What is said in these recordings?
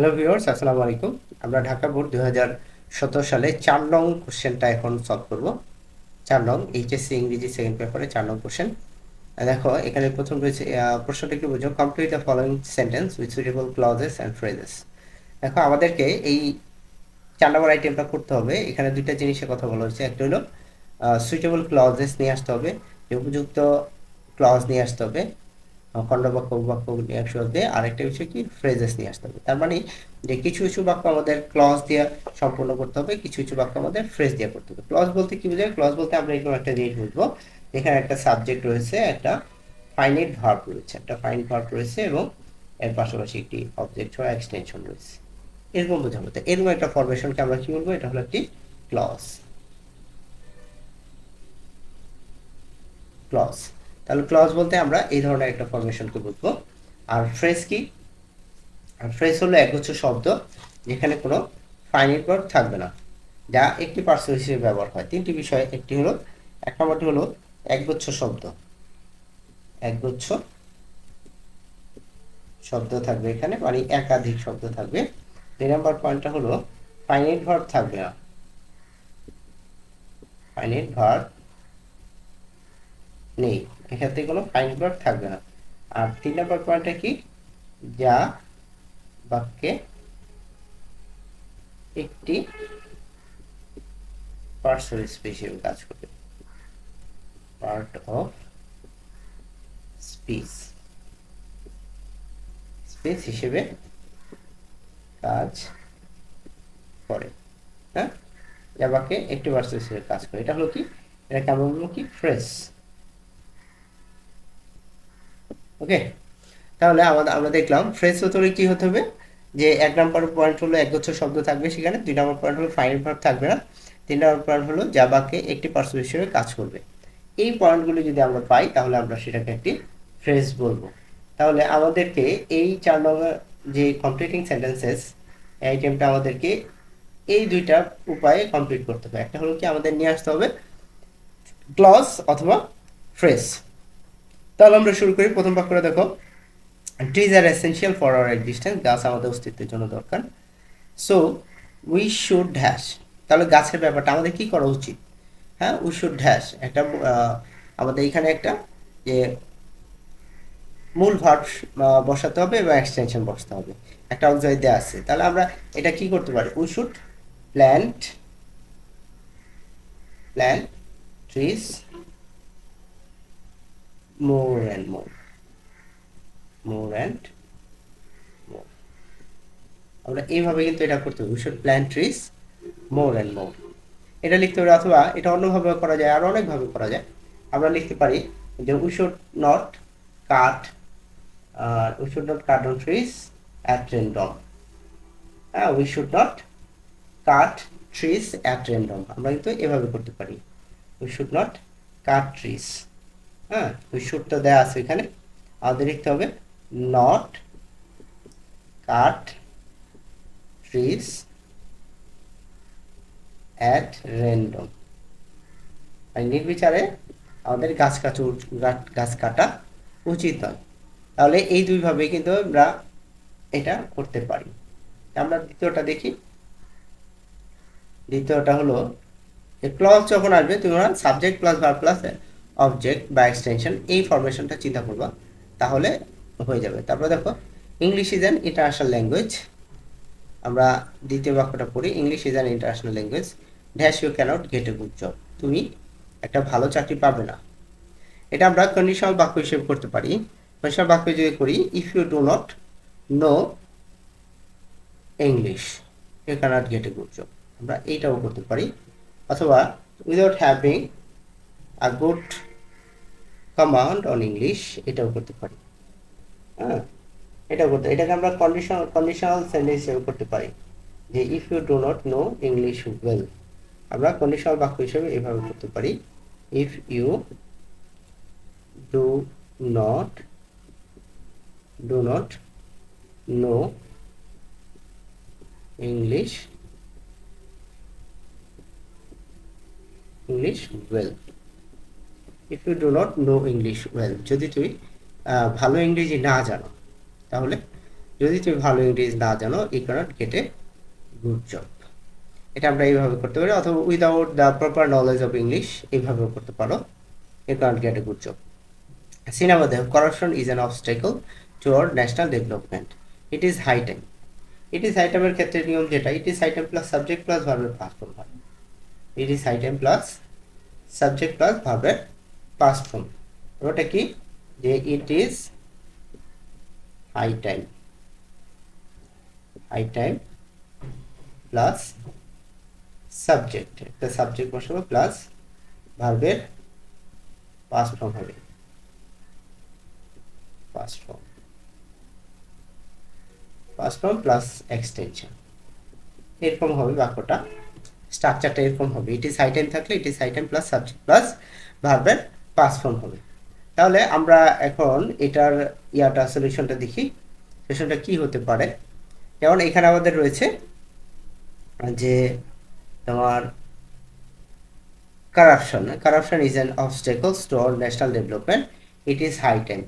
Hello viewers আসসালামু আলাইকুম। আমরা ঢাকা বোর্ড দুই হাজার সতেরো সালে চার নং কোশ্চেনটা এখন সলভ করব। চার নং এইচএসসি ইংরেজি সেকেন্ড পেপারে চার নং কোশ্চেন। দেখো, এখানে প্রথম রয়েছে প্রশ্নটা কি বুঝো complete the following sentence with suitable clauses and phrases দেখো, আমাদেরকে এই চার নম্বর আইটেমটা করতে হবে। এখানে দুইটা জিনিসের কথা বলা হয়েছে। একটা হলো সুইটেবল ক্লজেস নিয়ে আসতে হবে উপযুক্ত ক্লজ নিয়ে আসতে হবে। খণ্ডবাক্য বাক্য নিয়ে আসতে হবে আরেকটা বিষয় কি? ফ্রেজেস নিয়ে আসতে হবে। তার মানে যে কিছু কিছু বাক্য আমাদের ক্লজ দিয়ে সম্পূর্ণ করতে হবে, কিছু কিছু বাক্য আমাদের ফ্রেজ দিয়ে করতে হবে। ক্লজ বলতে কি বোঝায়? ক্লজ বলতে আমরা এরকম একটা জিনিস বুঝব এখানে একটা সাবজেক্ট রয়েছে, একটা ফাইনাইট ভার্ব রয়েছে, একটা ফাইন ভার্ব রয়েছে এবং এর পাশাপাশি একটি অবজেক্ট বা এক্সটেনশন রয়েছে। এরকম বোঝাবো। তো এরকম একটা ফরমেশনকে আমরা কি বলব? এটা হলো একটি ক্লজ ক্লজ তাহলে ক্লজ বলতে আমরা এই ধরনের একটা ফরমেশনকে বুঝব। আর ফ্রেজ কি? আর ফ্রেজ হলো একগুচ্ছ শব্দ যেখানে কোনো ফাইনাইট ভার্ব থাকবে না, যা একটি পার্সন হিসেবে ব্যবহার হয়। তিনটি বিষয় একটি হলো, এক নম্বরটি হলো একগুচ্ছ শব্দ। একগুচ্ছ শব্দ থাকবে এখানে মানে একাধিক শব্দ থাকবে। দুই নম্বর পয়েন্টটা হলো ফাইনাইট ভার্ব থাকবে না। ফাইনাইট ভার্ব নেই। এক্ষেত্রে কোনো ফাইন ভার্ব থাকবে না। আর তিন নম্বর পয়েন্টটা কি? যা বাক্যে একটি পার্সন স্পেস হিসেবে কাজ করবে পার্ট অফ স্পিচ স্পেস হিসেবে কাজ করে হ্যাঁ? যা বাক্যে একটি পার্সন হিসেবে কাজ করে। এটা হলো কি? এটাকে আমরা বলব কি? Fresh okay? তাহলে আমাদের, আমরা দেখলাম ফ্রেশ হতে হলে কি হতে হবে? যে এক নম্বর পয়েন্ট হলো একগুচ্ছ শব্দ থাকবে সেখানে, দুই নম্বর পয়েন্ট হলো ফাইনাল ভার্ব থাকবে না, তিন নম্বর পয়েন্ট হলো যা বাক্যে একটি পার্সন হিসেবে কাজ করবে। এই পয়েন্টগুলো যদি আমরা পাই, তাহলে আমরা সেটাকে একটি ফ্রেজ বলব। তাহলে আমাদেরকে এই চার নম্বর যে কমপ্লিটিং সেন্টেন্সেস এই আইটেমটা আমাদেরকে এই দুইটা উপায়ে কমপ্লিট করতে হবে। একটা হলো কি আমাদের নিয়ে আসতে হবে ক্লজ অথবা ফ্রেজ তাহলে আমরা শুরু করি। প্রথম বাক্যটা দেখো। Trees are essential for our existence গাছ আমাদের অস্তিত্বের জন্য দরকার। সো উই শুড ড্যাশ তাহলে গাছের ব্যাপারটা আমাদের কি করা উচিত? হ্যাঁ উই শুড ড্যাশ একটা আমাদের এখানে একটা যে মূল ভার্ব বসাতে হবে এবং এক্সটেনশন বসাতে হবে। একটা অক্সিলারি দেওয়া আছে, তাহলে আমরা এটা কি করতে পারি? We should plant plant trees more and more more and more আমরা এইভাবে কিন্তু এটা করতে হবে। We should plant trees more and more এটা লিখতে পারি অথবা এটা অন্যভাবে করা যায় আর অনেকভাবে করা যায়। আমরা লিখতে পারি যে we should not cut we should not cut on trees at random হ্যাঁ we should not cut trees at random আমরা কিন্তু এভাবে করতে পারি। We should not cut trees হ্যাঁ উই শুডটা দেওয়া আছে এখানে। আমাদের লিখতে হবে not cut trees at random নির্বিচারে আমাদের গাছ কাটা গাছ কাটা উচিত নয়। তাহলে এই দুইভাবে কিন্তু আমরা এটা করতে পারি। আমরা দ্বিতীয়টা দেখি। দ্বিতীয়টা হলো ক্লজ যখন আসবে তোমরা subject plus verb plus object বা এক্সটেনশন এই ফরমেশনটা চিন্তা করবা, তাহলে হয়ে যাবে। তারপরে দেখো English is an international language আমরা দ্বিতীয় বাক্যটা পড়ি English is an international language dash you cannot get a good job তুমি একটা ভালো চাকরি পাবে না। এটা আমরা কন্ডিশনাল বাক্য হিসেবে করতে পারি। কন্ডিশনাল বাক্য যদি করি if you do not know English you cannot get a good job আমরা এইটাও করতে পারি। অথবা without having a good command on English এটাও করতে পারি। হ্যাঁ এটাও করতে, এটাকে আমরা কন্ডিশনাল কন্ডিশনাল সেন্টেন্স হিসেবে করতে পারি। যে if you do not know English well আমরা কন্ডিশনাল বাক্য হিসেবে এভাবে করতে পারি। If you do not do not know English English well if you do not know English well যদি তুমি ভালো ইংরেজি না জানো, তাহলে যদি তুমি ভালো ইংরেজি না জানো you cannot get a good job এটা আমরা এইভাবে করতে পারি, অথবা without the proper knowledge of English এইভাবেও করতে পারো you cannot get a good job cinema দেখো corruption is an obstacle toward national development it is high time it is আইটেমের ক্ষেত্রে নিয়ম যেটা it is item plus subject plus ভার্বের past form হয়। It is item plus subject plus ভার্বের past form ওটা কি? যে it is high time high time plus subject একটা সাবজেক্ট বসাবো প্লাস ভার্বের পাস ফর্ম হবে। Past form past form plus extension এরকম হবে বাক্যটা। স্ট্রাকচারটা এরকম হবে। ইট ইজ হাইটেম থাকলে it is high time plus subject plus ভার্বের পাস ফর্ম হবে। তাহলে আমরা এখন এটার ইয়াটা সলিউশনটা দেখি। সলিউশনটা কি হতে পারে? যেমন এখানে আমাদের রয়েছে যে তোমার corruption corruption is an obstacles to all national development it is high time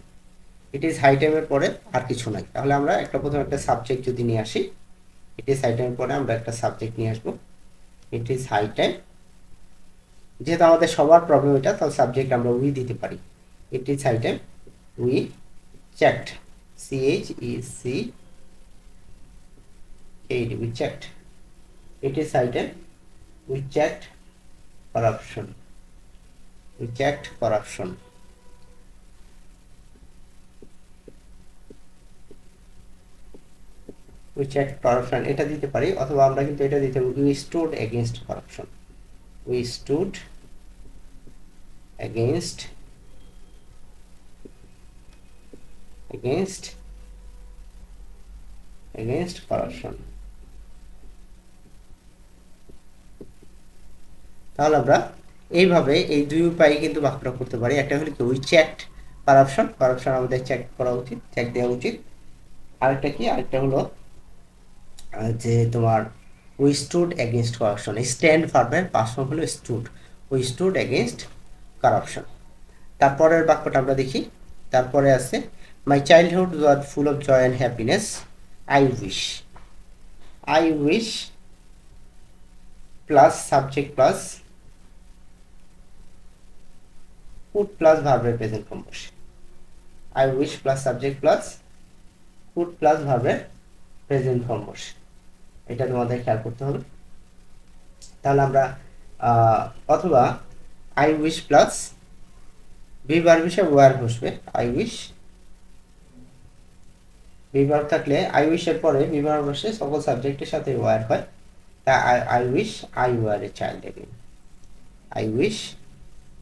it is high টাইমের পরে আর কিছু নাই। তাহলে আমরা একটা প্রথমে একটা সাবজেক্ট যদি নিয়ে আসি ইট ইজ হাই টাইমের পরে আমরা একটা সাবজেক্ট নিয়ে আসব। ইট ইজ হাই টাইম যেহেতু আমাদের সবার প্রবলেম এটা, তাহলে সাবজেক্ট আমরা উই দিতে পারি। এটি সাইটে we check C H E C eight we check এটি সাইটে we check corruption we check corruption we check corruption এটা দিতে পারি, অথবা আমরা কিন্তু এটা দিতে পারি we stood against corruption we stood against against against corruption. তাহলে আমরা এইভাবে এই দুই উপায়ে কিন্তু বাক্যটা করতে পারি। একটা হলো কি উই চ্যাট কারাপশন কারাপশন আমাদের চেক করা উচিত চেক দেওয়া উচিত। আরেকটা কি, আরেকটা হলো যে তোমার we stood against corruption stand ফার্মের পাঁচ হলো stood we stood against corruption তারপরের বাক্যটা আমরা দেখি। তারপরে আছে my childhood was full of joy and happiness I wish I wish plus subject plus put plus verb present I wish plus subject plus put plus verb present form বসে। এটা তোমাদের খেয়াল করতে হবে তাহলে আমরা অথবা I wish plus be verb হিসেবে ওয়ার বসবে আই উইশ বি ভার্ব থাকলে আই উইশের পরে বি ভার্ব বসে সকল সাবজেক্টের সাথে ওয়ার হয় তা I wish I were a child again I wish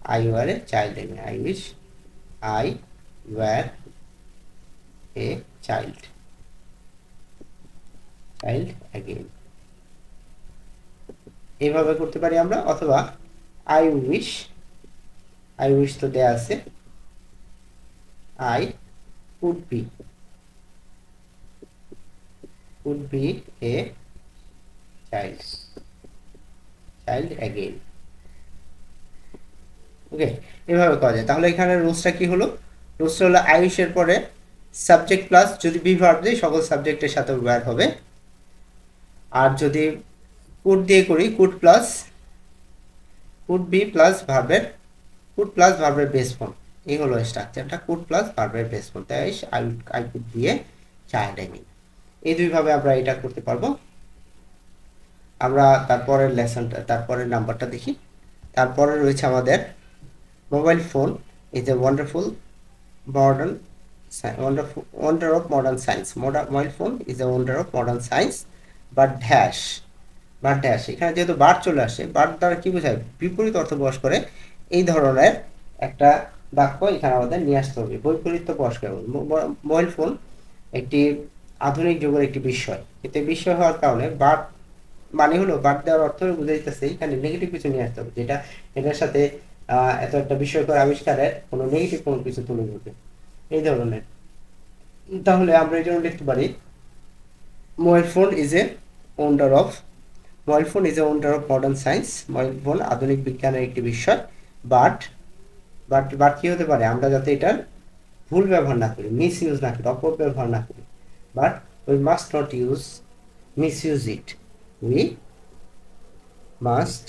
I were a child again. I wish I were a child. Child again. এইভাবে করতে পারি আমরা, অথবা আই উইশ আই উইশ তো দেয়া আছে। I would be would be a child child again okay এভাবে করা যায়। তাহলে এখানে রুলসটা কি হলো? রুলসটা হলো আয়ুষের পরে সাবজেক্ট প্লাস যদি বি ভার্ব দিই সকল সাবজেক্টের সাথে ব্যবহার হবে। আর যদি কুড দিয়ে করি could plus could be plus ভার্বের কুড প্লাস ভার্বের বেস ফর্ম এই হলো স্ট্রাকচারটা কুড প্লাস ভার্বের বেস ফর্ম তাই আই আই দিয়ে চাইল্ড আই মিন এই দুইভাবে আমরা এটা করতে পারব। আমরা তারপরের লেসনটা তারপরের নাম্বারটা দেখি। তারপরে রয়েছে আমাদের mobile phone is a wonderful modern wonderful, wonder of modern science modern mobile phone is a wonder of modern science but বা dash এখানে যেহেতু বার চলে আসে, বার দ্বারা কি বোঝায়? বিপরীত অর্থ বস করে এই ধরনের একটা বাক্য এখানে আমাদের নিয়ে আসতে হবে। বৈপরীত্য বস করে মোবাইল ফোন একটি আধুনিক যুগের একটি বিষয় এতে বিষয় হওয়ার কারণে বার মানে হলো, বার দেওয়ার অর্থ বুঝাইতেছে, এখানে নেগেটিভ কিছু নিয়ে আসতে হবে, যেটা এটার সাথে এত একটা বিষয়কর আবিষ্কারের কোনো নেগেটিভ কোনো কিছু তুলে ধরবে। এই ধরনের। তাহলে আমরা এই জন্য লিখতে পারি mobile phone is a wonder of mobile phone is a wonder of modern science mobile phone আধুনিক বিজ্ঞানের একটি বিষয় বাট বাট বাট কি হতে পারে? আমরা যাতে এটার ভুল ব্যবহার না করি মিস ইউজ না করি, অপব্যবহার না করি but we must not use miss use it we must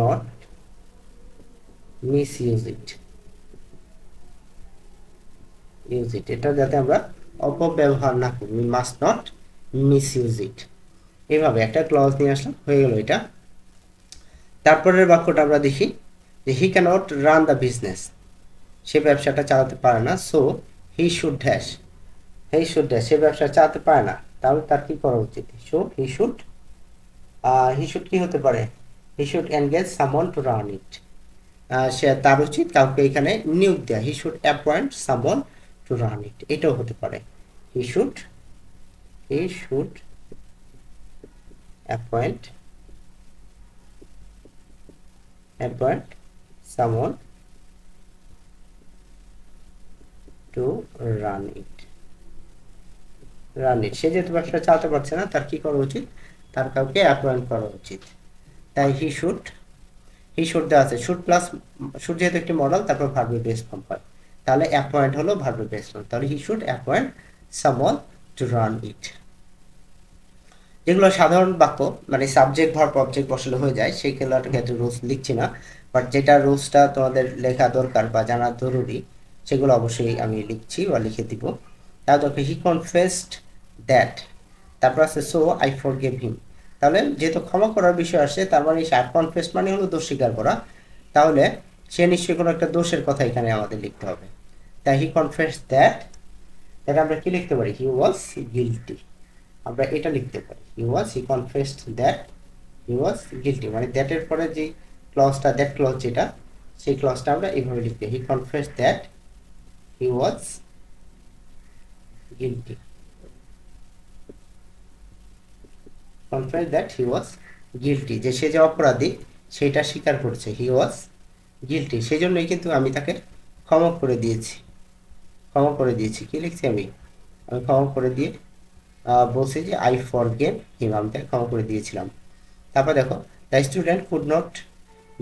not miss use it use it এটা যাতে আমরা অপব্যবহার না করি we must not miss use it এইভাবে একটা ক্লজ নিয়ে আসলাম, হয়ে গেল এটা। তারপরের বাক্যটা আমরা দেখি যে he cannot run the business সে ব্যবসাটা চালাতে পারে না so he should dash he should dash সে ব্যবসা চালাতে পারে না, তাহলে তার কি করা উচিত? So he should he should কি হতে পারে? He should engage someone to run it সে তার উচিত কাউকে এখানে নিয়োগ দেয়। He should appoint someone to run it এটাও হতে পারে। He should he should appoint appoint someone to run it run it সে যেহেতু ব্যবসা চালাতে পারছে না, তার কি করা উচিত? তার কাউকে অ্যাপয়েন্ট করা উচিত। তাই হি শুড হি শুড দেওয়া আছে। শুড প্লাস শুড যেহেতু একটি মডেল তারপর ভার্বে বেস ফর্ম তাহলে অ্যাপয়েন্ট হলো ভার্বে বেস ফর্ম তাহলে he should appoint someone to run it যেগুলো সাধারণ বাক্য মানে সাবজেক্ট ভার্ব অবজেক্ট বসালে হয়ে যায় সেইগুলোর ক্ষেত্রে রুলস লিখছি না বাট যেটা রুলসটা তোমাদের লেখা দরকার বা জানা জরুরি, সেগুলো অবশ্যই আমি লিখছি বা লিখে দিব। তাহলে দেখো হি কনফেসড দ্যাট তারপর আছে so I forgave him তাহলে যেহেতু ক্ষমা করার বিষয় আসছে, তার মানে সে কনফেস মানে হলো দোষ স্বীকার করা। তাহলে সে নিশ্চয়ই কোনো একটা দোষের কথা এখানে আমাদের লিখতে হবে। তাই হি কনফেস দ্যাট এটা আমরা কি লিখতে পারি? হি ওয়াজ গিলটি আমরা এটা লিখতে পারি। He was he confessed that he was guilty মানে দ্যাটের পরে যে ক্লজটা দ্যাট ক্লজ যেটা, সেই ক্লজটা আমরা এইভাবে লিখতে he confess that he was guilty confess that he was guilty যে সে যে অপরাধী, সেটা স্বীকার করছে। হি ওয়াজ গিলটি সেই জন্যই কিন্তু আমি তাকে ক্ষমা করে দিয়েছি। ক্ষমা করে দিয়েছি। কি লিখছি আমি? আমি ক্ষমা করে দিয়ে বলছি যে আই ফর গেম হিম আমি তাকে ক্ষমা করে দিয়েছিলাম। তারপর দেখো the student could not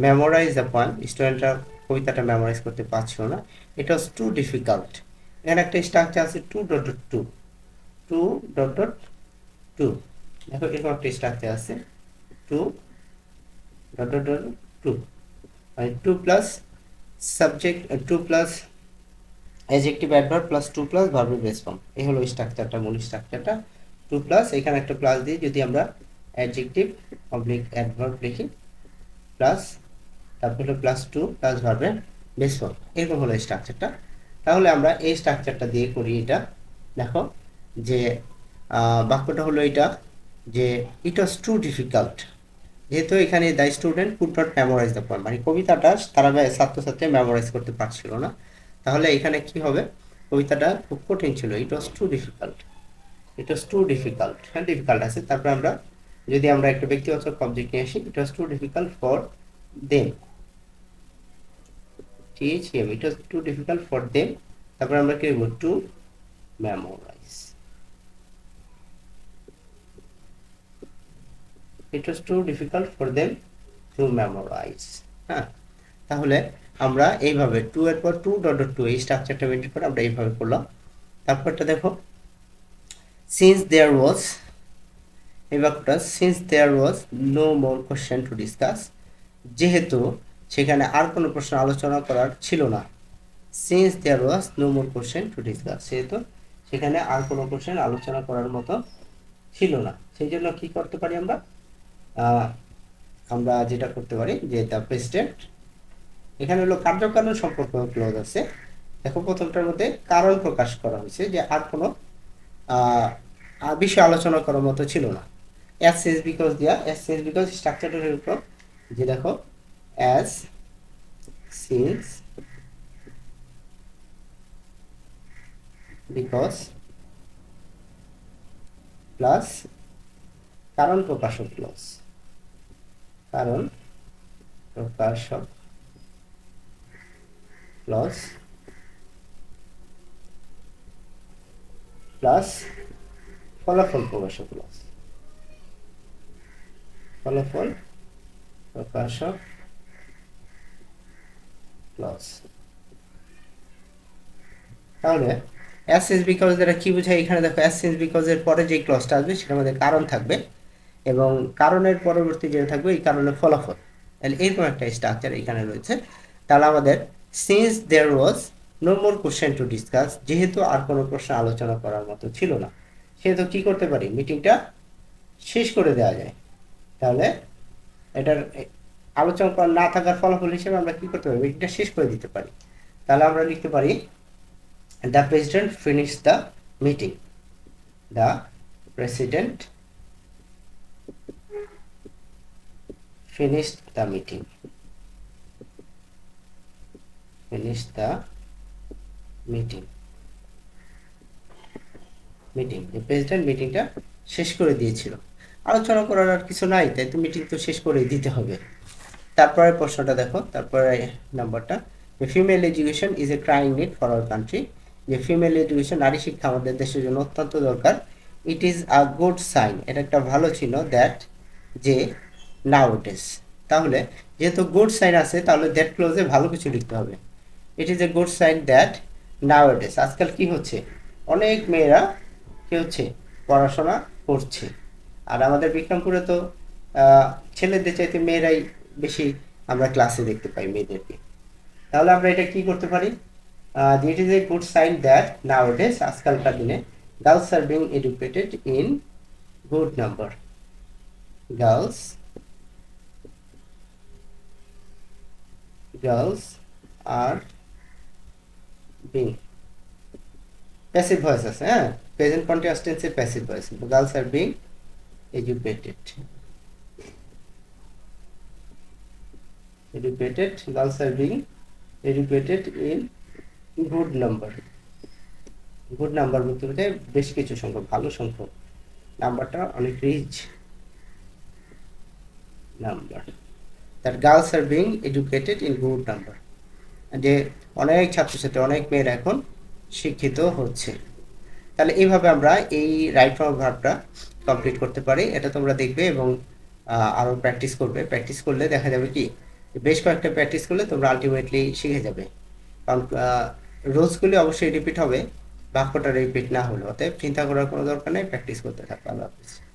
memorize the point স্টুডেন্টরা কবিতাটা মেমোরাইজ করতে পারছিল না। ইট ওয়াজ টু ডিফিকাল্ট এখানে একটা স্ট্রাকচার আছে too dot dot to too dot dot to দেখো, এরকম একটা স্ট্রাকচার আছে। Too dot dot dot to মানে too plus subject too plus adjective adverb plus to plus ভার্বের বেস ফর্ম এই হলো স্ট্রাকচারটা মূল স্ট্রাকচারটা টু প্লাস এখানে একটা প্লাস দিয়ে যদি আমরা অ্যাডজেক্টিভ অবলিক অ্যাডভার্ব লিখি প্লাস তারপর হলো প্লাস টু প্লাস ভার্বের বেস ফর্ম এরকম হলো স্ট্রাকচারটা তাহলে আমরা এই স্ট্রাকচারটা দিয়ে করি এটা। দেখো যে বাক্যটা হলো এটা যে ইট ওয়াজ টু ডিফিকাল্ট যেহেতু এখানে the student could not memorize the point মানে কবিতাটা তারা ছাত্রছাত্রী মেমোরাইজ করতে পারছিল না। তাহলে এখানে কি হবে? কবিতাটা খুব কঠিন ছিল। It was too difficult it was too difficult হ্যাঁ ডিফিকাল্ট আছে। তারপরে আমরা যদি আমরা একটা ব্যক্তিগত অবজেক্ট নিয়ে আসি it was too difficult for them T H M it was too difficult for them তারপরে আমরা কি লিখব? To memorize it was too difficult for them to memorize হ্যাঁ তাহলে আমরা এইভাবে টু এর পর টু ডট টু এই স্ট্রাকচারটা মেনটেন করে আমরা এইভাবে করলাম। তারপরটা দেখো। সিন্স দেয়ার ওয়াজ এই বাক্যটা since there was no more question to discuss যেহেতু সেখানে আর কোনো প্রশ্ন আলোচনা করার ছিল না। Since there was no more question to discuss সেহেতু সেখানে আর কোনো কোশ্চেন আলোচনা করার মতো ছিল না। সেই জন্য কি করতে পারি আমরা? আমরা যেটা করতে পারি যে দ্য প্রেসিডেন্ট এখানে হলো কার্যকারণ সম্পর্ক ক্লোজ আছে। দেখো প্রথমটার মধ্যে কারণ প্রকাশ করা হয়েছে যে আর কোনো বিষয় আলোচনা করার মতো ছিল না। অ্যাস ইজ বিকজ দিয়া অ্যাস ইজ বিকজ স্ট্রাকচারটা এরকম যে দেখো অ্যাস সিন্স বিকজ প্লাস কারণ প্রকাশক ক্লজ কারণ প্রকাশক ক্লজ প্লাস ফলাফল প্রকাশক ক্লজ ফলাফল প্রকাশক ক্লজ তাহলে অ্যাজ সিন্স বিকজ দ্বারা কি বোঝায়? এখানে দেখো অ্যাজ সিন্স বিকজের পরে যে ক্লসটা আসবে, সেটার মধ্যে কারণ থাকবে। এবং কারণের পরবর্তী যেটা থাকবে, এই কারণের ফলাফল। তাহলে এরকম একটা স্ট্রাকচার এখানে রয়েছে। তাহলে আমাদের since there was no more question to discuss যেহেতু আর কোনো প্রশ্ন আলোচনা করার মতো ছিল না, সেহেতু কি করতে পারি? মিটিংটা শেষ করে দেওয়া যায়। তাহলে এটার আলোচনা করা না থাকার ফলাফল হিসেবে আমরা কি করতে পারি? মিটিংটা শেষ করে দিতে পারি। তাহলে আমরা লিখতে পারি the president finish the meeting the president finished the meeting. Finished the meeting. Meeting যে প্রেসিডেন্ট মিটিংটা শেষ করে দিয়েছিল। আলোচনা করার আর কিছু নাই, তাই তো মিটিং তো শেষ করে দিতে হবে। তারপরে প্রশ্নটা দেখো, তারপরে নাম্বারটা। যে female education is a crying need for our country যে ফিমেল এডুকেশন নারী শিক্ষা আমাদের দেশের জন্য অত্যন্ত দরকার। It is a good sign এটা একটা ভালো চিহ্ন দ্যাট যে নাউডেস তাহলে যেহেতু গুড সাইন আছে, তাহলে দ্যাট ক্লোজে ভালো কিছু লিখতে হবে। It is a good sign that nowadays আজকাল কি হচ্ছে? অনেক মেয়েরা কি হচ্ছে? পড়াশোনা করছে। আর আমাদের বিক্রমপুরে তো ছেলেদের চাইতে মেয়েরাই বেশি আমরা ক্লাসে দেখতে পাই মেয়েদেরকে। তাহলে আমরা এটা কি করতে পারি? It is a good sign that nowadays আজকালকার দিনে girls are being educated in good number girls girls are being passive voice আছে হ্যাঁ প্রেজেন্ট কন্টিনিউয়াস টেন্সে passive voice girls are being educated educated girls are being educated in good number good number বলতে বোঝায় বেশ কিছু সংখ্যক ভালো সংখ্যক নাম্বারটা অনেক rich number that girls are being educated in good number যে অনেক ছাত্রছাত্রী, অনেক মেয়েরা এখন শিক্ষিত হচ্ছে। তাহলে এইভাবে আমরা এই রাইট ফর্ম ভাবটা কমপ্লিট করতে পারি। এটা তোমরা দেখবে এবং আরও প্র্যাকটিস করবে। প্র্যাকটিস করলে দেখা যাবে কি, বেশ কয়েকটা প্র্যাকটিস করলে তোমরা আলটিমেটলি শিখে যাবে। কারণ রোজগুলি অবশ্যই রিপিট হবে। বাক্যটা রিপিট না হলে অতএব চিন্তা করার কোনো দরকার নেই। প্র্যাকটিস করতে থাকবে আল্লাহ হাফিজ।